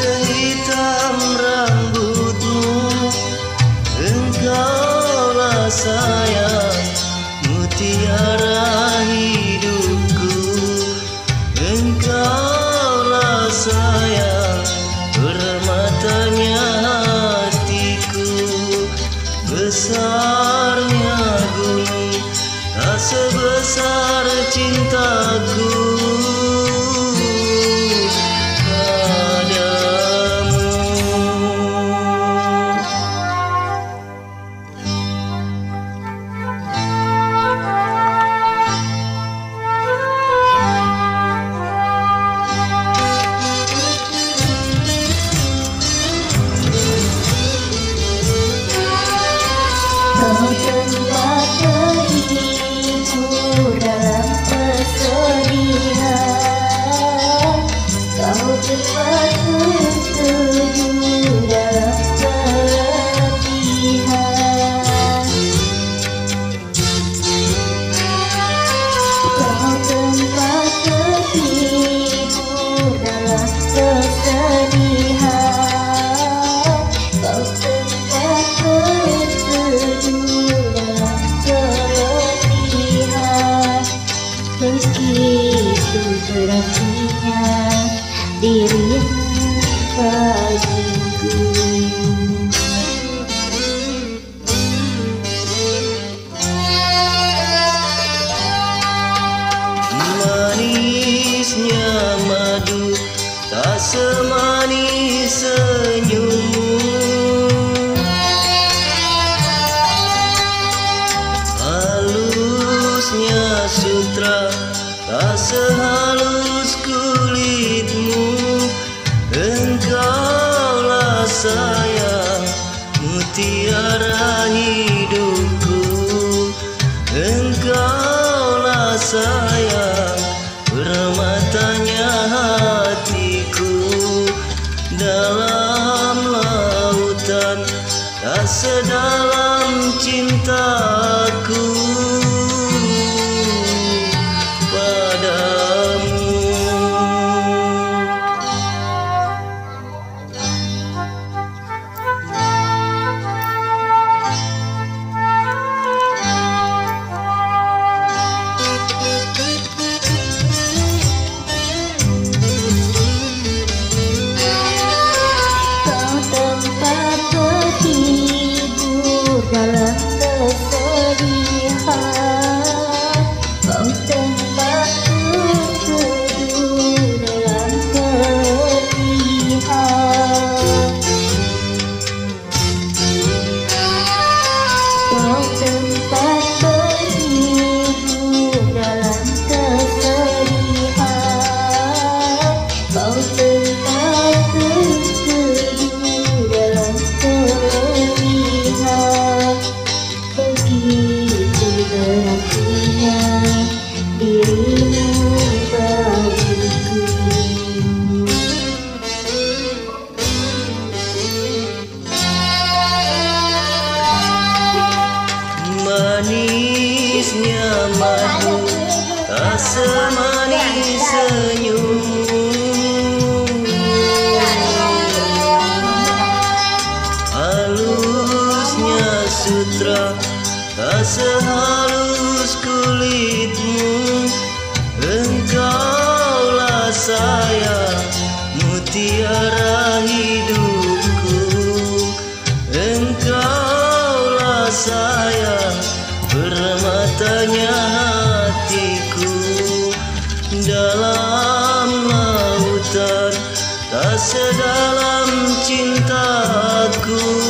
sehitam rambutmu. Engkaulah sayang mutiara hidupku. Engkaulah sayang bermatanya hatiku Besarnya gunung tak sebesar cinta begitu berartinya dirimu bagiku Manisnya madu tak semanis senyummu. Halusnya sutra tak sehalus kulitmu Engkaulah sayang mutiara hidupku. Engkaulah sayang permatanya hatiku. Dalam lautan tak sedalam cintaku Manisnya madu tak semanis senyum. Halusnya sutra tak sehalus kulitmu. Engkaulah sayang. sedalam cintaku.